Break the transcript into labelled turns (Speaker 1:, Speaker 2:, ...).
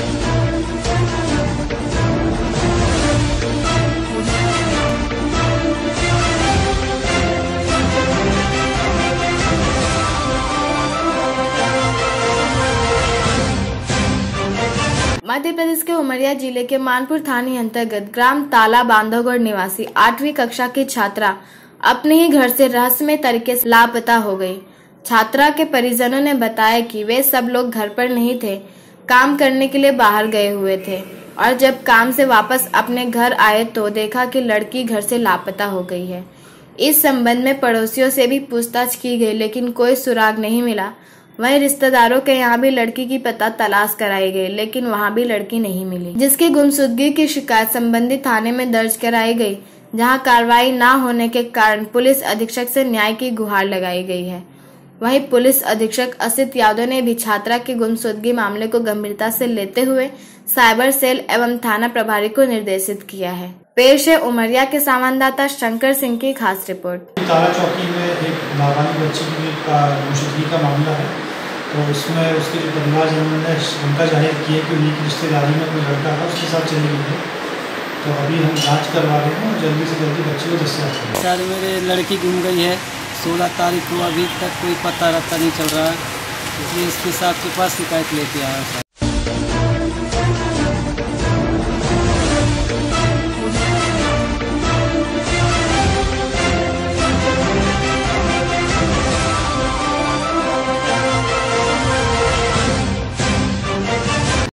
Speaker 1: मध्य प्रदेश के उमरिया ज़िले के मानपुर थाने अंतर्गत ग्राम ताला बांधवगढ़ निवासी आठवीं कक्षा की छात्रा अपने ही घर से रहस्यमय तरीके से लापता हो गई। छात्रा के परिजनों ने बताया कि वे सब लोग घर पर नहीं थे काम करने के लिए बाहर गए हुए थे। और जब काम से वापस अपने घर आए तो देखा कि लड़की घर से लापता हो गई है। इस संबंध में पड़ोसियों से भी पूछताछ की गई, लेकिन कोई सुराग नहीं मिला। वहीं रिश्तेदारों के यहाँ भी लड़की की पता तलाश कराई गई, लेकिन वहाँ भी लड़की नहीं मिली। जिसकी गुमशुदगी की शिकायत संबंधित थाने में दर्ज कराई गई, जहाँ कार्रवाई न होने के कारण पुलिस अधीक्षक से न्याय की गुहार लगाई गई है। वहीं पुलिस अधीक्षक असित यादव ने भी छात्रा की गुमशुदगी मामले को गंभीरता से लेते हुए साइबर सेल एवं थाना प्रभारी को निर्देशित किया है। पेश है उमरिया के संवाददाता शंकर सिंह की खास रिपोर्ट।
Speaker 2: तारा चौकी में एक नाबालिग बच्ची की का गुमशुदगी का मामला है। तो उसमें उसके जो परिवारजनों ने शंका ज़ाहिर की है कि उन्हीं की रिश्तेदारी में कोई लड़का है उसके साथ चली गई है। तो अभी हम जाँच करवा रहे हैं और जल्दी से जल्दी बच्चे को दस्तियाब
Speaker 3: सर मेरे लड़की गुम गई है। सोलह तारीख को अभी तक कोई पता रहता नहीं चल रहा है। इसलिए इसके साथ के पास शिकायत लेके आया था